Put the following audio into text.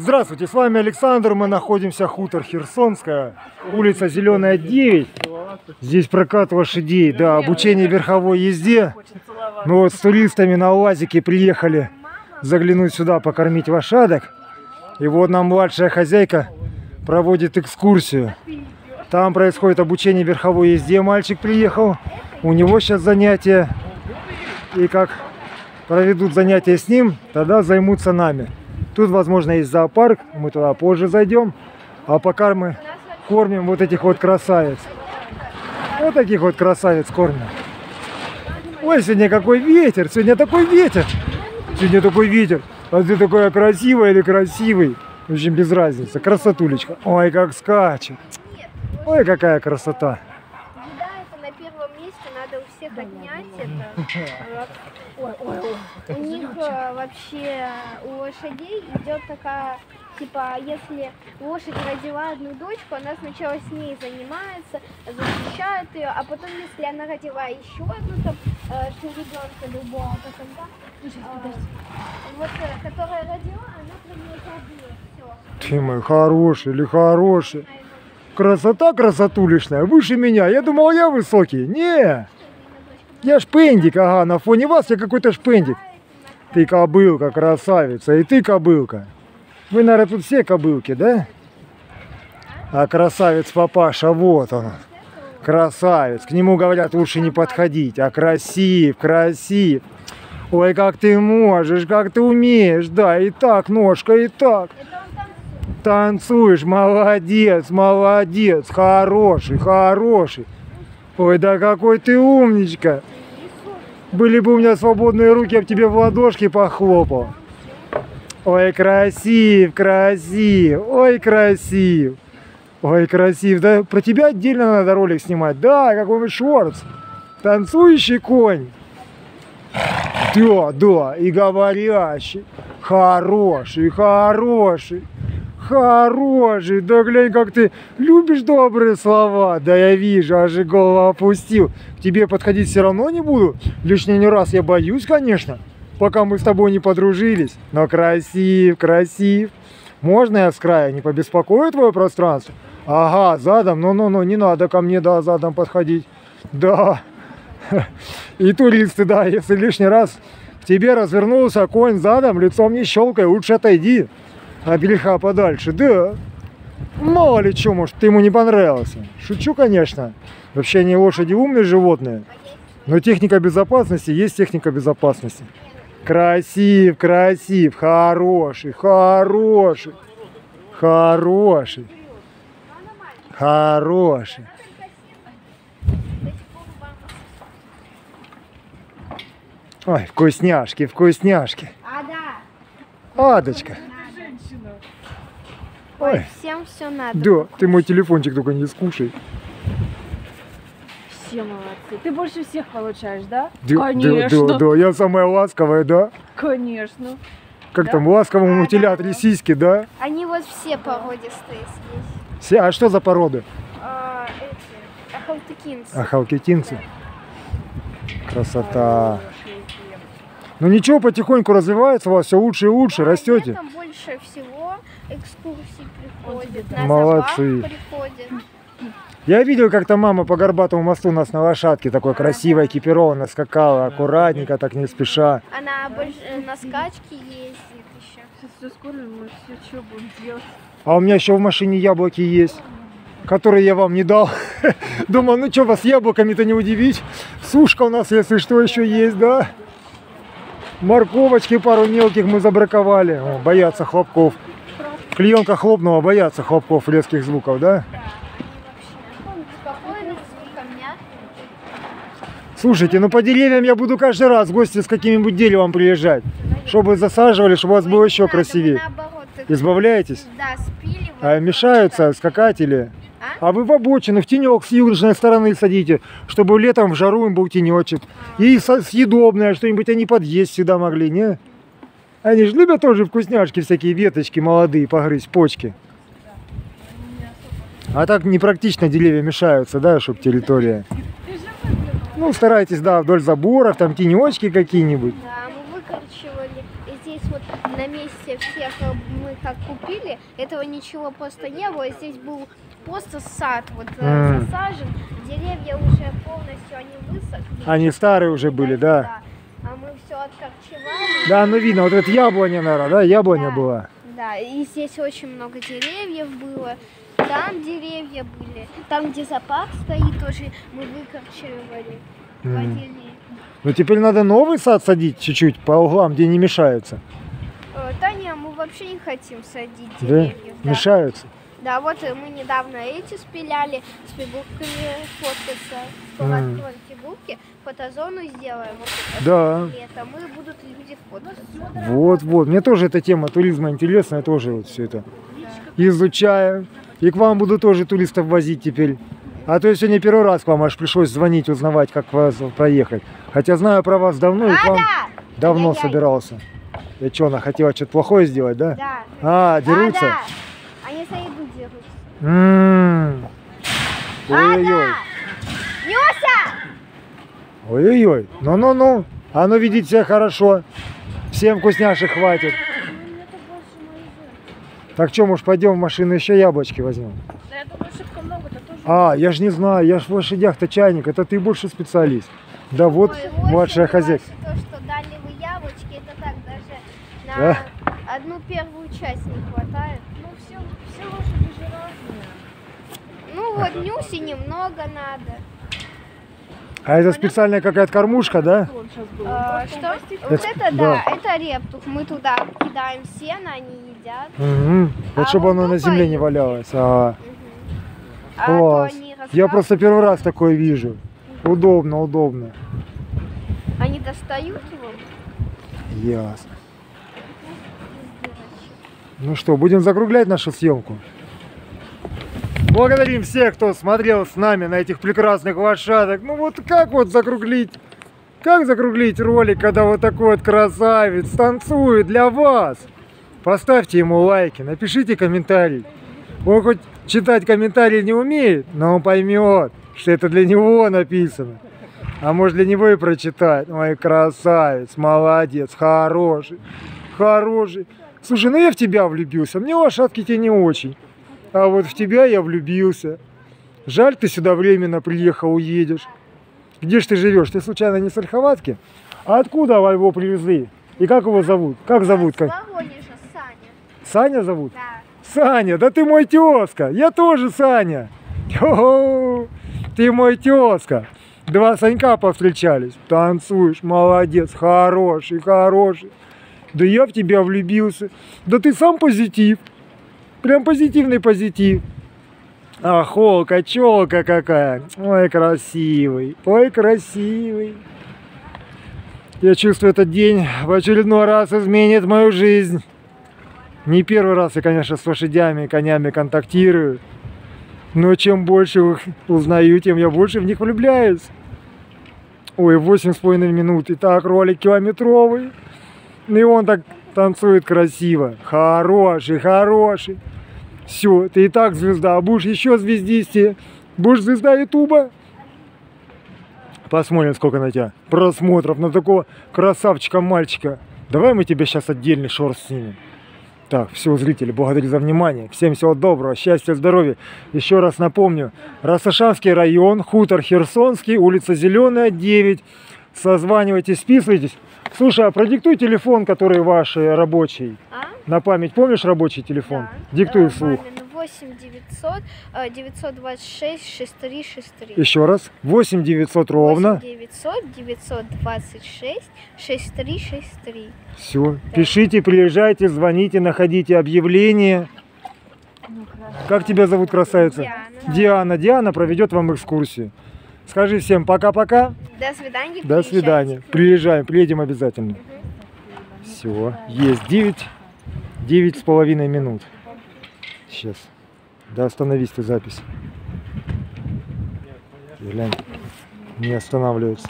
Здравствуйте, с вами Александр. Мы находимся хутор Херсонская, улица Зеленая 9. Здесь прокат лошадей, да, обучение верховой езде. Мы вот с туристами на УАЗике приехали заглянуть сюда, покормить лошадок. И вот нам младшая хозяйка проводит экскурсию. Там происходит обучение верховой езде. Мальчик приехал, у него сейчас занятия. И как проведут занятия с ним, тогда займутся нами. Тут, возможно, есть зоопарк, мы туда позже зайдем. А пока мы кормим вот этих вот красавиц. Вот таких вот красавиц кормим. Ой, сегодня какой ветер, сегодня такой ветер. Сегодня такой ветер. А ты такая красивая или красивый? В общем, без разницы. Красотулечка. Ой, как скачет. Ой, какая красота. Еда это на первом месте, надо у всех отнять это. Ой, ой, ой. У них э, вообще у лошадей идет такая, типа, если лошадь родила одну дочку, она сначала с ней занимается, защищает ее, а потом, если она родила еще одну, там, э, что ребенка любого, потом, да, э, вот, э, которая родила, она забила, все. Ты мой хороший или хороший. Красота красотулишная, выше меня. Я думал, я высокий. Не, я шпендик, ага, на фоне вас я какой-то шпендик. Ты кобылка, красавица, и ты кобылка. Вы, наверное, тут все кобылки, да? А красавец папаша, вот он. Красавец. К нему говорят, лучше не подходить. А красив, красив. Ой, как ты можешь, как ты умеешь. Да, и так, ножка, и так. Танцуешь, молодец, молодец, хороший, хороший. Ой, да какой ты умничка. Были бы у меня свободные руки, я бы тебе в ладошки похлопал. Ой, красив, красив, ой, красив. Ой, красив. Да про тебя отдельно надо ролик снимать. Да, какой-нибудь шортс. Танцующий конь. Да, да, и говорящий. Хороший, хороший. Хороший, да глянь, как ты любишь добрые слова. Да я вижу, аж и голову опустил. К тебе подходить все равно не буду. Лишний раз я боюсь, конечно, пока мы с тобой не подружились. Но красив, красив. Можно я с края не побеспокою твое пространство? Ага, задом, ну-ну-ну, не надо ко мне, да, задом подходить. Да. И туристы, да, если лишний раз к тебе развернулся конь задом, лицом не щелкай, лучше отойди от греха подальше. Да. Мало ли что, может, ты ему не понравился. Шучу, конечно. Вообще они лошади умные животные. Но техника безопасности есть техника безопасности. Красив, красив, хороший, хороший, хороший, хороший. Ой, вкусняшки, вкусняшки. А. Адочка. Ой, Ой, всем все надо. да, ты мой телефончик только не скушай. Все молодцы. Ты больше всех получаешь, да? Да, да, Конечно. да, да, я самая ласковая, да? Конечно. Как Да? там, ласковому Да, утилят да, да. сиськи, да? Они вот все породистые здесь. Все, а что за породы? А, эти, ахалтыкинцы. Ахалкетинцы. Красота. Ну ничего, потихоньку развивается у вас, все лучше и лучше, Да, растете. больше всего экскурсий приходит. тебе На Молодцы. забаву приходит. Я видел, как-то мама по Горбатому мосту у нас на лошадке такой красиво экипированно скакала, аккуратненько, так не спеша. Она больше э, на скачке ездит еще. Сейчас все скоро мы все что будем делать. А у меня еще в машине яблоки есть, которые я вам не дал. Думаю, ну что, вас яблоками-то не удивить. Сушка у нас, если что, еще есть, да? Морковочки пару мелких мы забраковали. О, боятся хлопков. Клеенка хлопнула, боятся хлопков, резких звуков, да? Слушайте, ну по деревьям я буду каждый раз в гости с каким-нибудь деревом приезжать. Чтобы засаживали, чтобы у вас было еще красивее. Избавляетесь? да, спиливают. А мешаются скакатели. А вы в обочину, в тенек с южной стороны садите, чтобы летом в жару им был тенечек. И съедобное что-нибудь они подъесть всегда могли, не? Они же любят тоже вкусняшки, всякие веточки молодые, погрызть, почки. А так непрактично деревья мешаются, да, чтобы территория. Ну, старайтесь, да, вдоль заборов, там тенечки какие-нибудь. Да, мы выкорчевали. И здесь вот на месте всех э, мы как купили, этого ничего просто не было. Здесь был просто сад вот М. засажен, деревья уже полностью они высохли. Они старые уже были, да? А откорчевали. Да, ну видно, вот это яблоня, наверное, да? Яблоня Да. была. Да, и здесь очень много деревьев было. Там деревья были. Там, где зоопарк стоит, тоже мы выкорчевали. Водили. Ну теперь надо новый сад садить чуть-чуть по углам, где не мешаются. Э, Да не, мы вообще не хотим садить Да? деревьев. Да, Мешаются. Да, вот мы недавно эти спиляли, с фигурками фоткаться. Скоро М. откроем фигурки, фотозону сделаем. Вот Да. летом, и будут люди фоткаться. Вот, вот. Мне тоже эта тема туризма интересна, я тоже вот все это изучаю. И к вам буду тоже туристов возить теперь. А то я сегодня первый раз к вам аж пришлось звонить, узнавать, как вас проехать. Хотя знаю про вас давно и к вам Да, давно Ай-яй-яй. собирался. Я что, она хотела что-то плохое сделать, да? да. А, Да, дерутся? да. Они еду дерутся. М. Ой-ой-ой. Нюся! Ой-ой-ой. Ну-ну-ну. А ну ведите себя хорошо. Всем вкусняшек хватит. Так что, может, пойдем в машину еще яблочки возьмем? Да я думаю, шибко много-то тоже. А, я ж не знаю, я ж в лошадях-то чайник, это ты больше специалист. Да вот, Ой, младшая хозяйка. То, что дали вы яблочки, это так даже на Да? одну первую часть не хватает. Ну, все, все лошади же разные. Ну вот Нюсе немного надо. А это специальная какая-то кормушка, да? А, Просто что? Вот Это- это да. да, это рептух. Мы туда кидаем сено, они едят. Угу. Вот А чтобы вот оно на земле не валялось. А, А класс. то они Я просто первый раз такое вижу. Удобно, удобно. Они достают его. Ясно. Ну что, будем закруглять нашу съемку? Благодарим всех, кто смотрел с нами на этих прекрасных лошадок. Ну вот как вот закруглить? Как закруглить ролик, когда вот такой вот красавец танцует для вас? Поставьте ему лайки, напишите комментарий. Он хоть читать комментарии не умеет, но он поймет, что это для него написано. А может для него и прочитать. Ой, красавец, молодец, хороший, хороший. Слушай, ну я в тебя влюбился. Мне лошадки те не очень. А вот в тебя я влюбился. Жаль, ты сюда временно приехал, уедешь. Где ж ты живешь? Ты случайно не с Ольховатки? А откуда его привезли? И как его зовут? Как зовут? Как? Воронеже Саня. Саня зовут? Да. Саня, да ты мой тезка. Я тоже Саня. Хо-хо, Ты мой тезка. Два Санька повстречались. Танцуешь, молодец, хороший, хороший. Да я в тебя влюбился. Да ты сам позитив. Прям позитивный позитив. А холка, челка какая. Ой, красивый. Ой, красивый. Я чувствую, этот день в очередной раз изменит мою жизнь. Не первый раз я, конечно, с лошадями и конями контактирую. Но чем больше их узнаю, тем я больше в них влюбляюсь. Ой, восемь с половиной минут. Итак, ролик километровый. И он так танцует красиво. Хороший, хороший. Все, ты и так звезда. А будешь еще звездистее. Будешь звезда Ютуба. Посмотрим, сколько на тебя просмотров на такого красавчика-мальчика. Давай мы тебе сейчас отдельный шорт снимем. Так, все, зрители, благодарю за внимание. Всем всего доброго, счастья, здоровья. Еще раз напомню, Рассашанский район, хутор Херсонский, улица Зеленая, 9. Созванивайтесь, списывайтесь. Слушай, а продиктуй телефон, который ваш э, рабочий. А? На память помнишь рабочий телефон? Да. Диктуй Э, вслух. мамин 8 900 э, 926 6363. Еще раз. 8 900 ровно. 8 900 926 6363. Все. Пишите, приезжайте, звоните, находите объявление. Как тебя зовут, красавица? Диана. Диана. Диана проведет вам экскурсию. Скажи всем пока-пока. До свидания. До свидания. Приезжаем, приедем обязательно. Все, есть 9, 9 с половиной минут. Сейчас. Да остановись ты запись. Глянь, не останавливается.